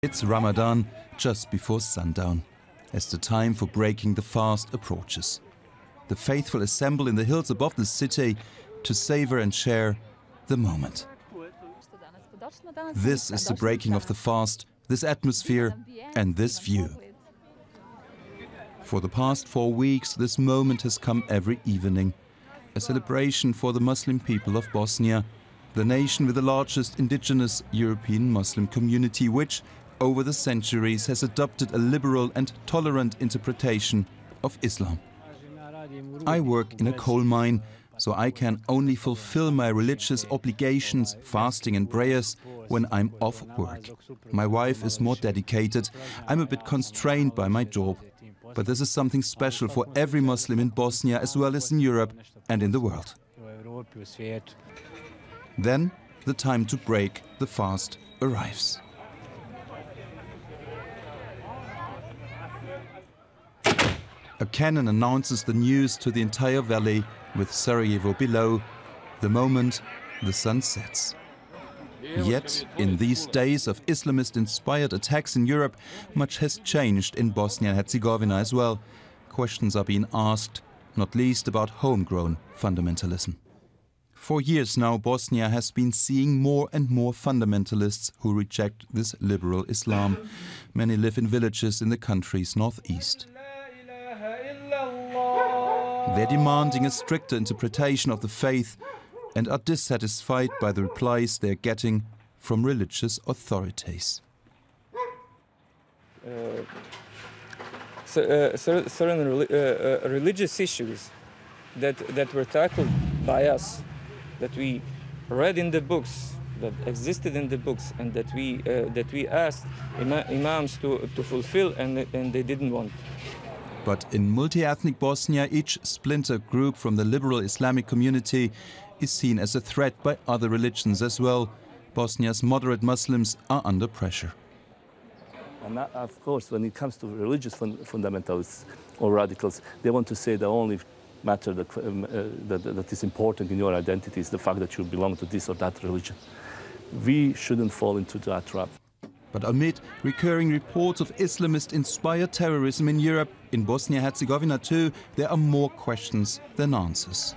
It's Ramadan just before sundown, as the time for breaking the fast approaches. The faithful assemble in the hills above the city to savor and share the moment. This is the breaking of the fast, this atmosphere and this view. For the past four weeks, this moment has come every evening. A celebration for the Muslim people of Bosnia, the nation with the largest indigenous European Muslim community, which, over the centuries, has adopted a liberal and tolerant interpretation of Islam. I work in a coal mine, so I can only fulfill my religious obligations, fasting and prayers, when I'm off work. My wife is more dedicated. I'm a bit constrained by my job. But this is something special for every Muslim in Bosnia as well as in Europe and in the world. Then the time to break the fast arrives. A cannon announces the news to the entire valley with Sarajevo below. The moment the sun sets. Yet, in these days of Islamist inspired attacks in Europe, much has changed in Bosnia and Herzegovina as well. Questions are being asked, not least about homegrown fundamentalism. For years now, Bosnia has been seeing more and more fundamentalists who reject this liberal Islam. Many live in villages in the country's northeast. They're demanding a stricter interpretation of the faith and are dissatisfied by the replies they're getting from religious authorities. Uh, so, uh, certain uh, uh, religious issues that, that were tackled by us, that we read in the books, that existed in the books, and that we, uh, that we asked ima imams to, to fulfill, and, and they didn't want. But in multi-ethnic Bosnia, each splinter group from the liberal Islamic community is seen as a threat by other religions as well. Bosnia's moderate Muslims are under pressure. And of course, when it comes to religious fun fundamentalists or radicals, they want to say the only matter that, um, uh, that, that is important in your identity is the fact that you belong to this or that religion. We shouldn't fall into that trap. But amid recurring reports of Islamist-inspired terrorism in Europe, in Bosnia-Herzegovina too, there are more questions than answers.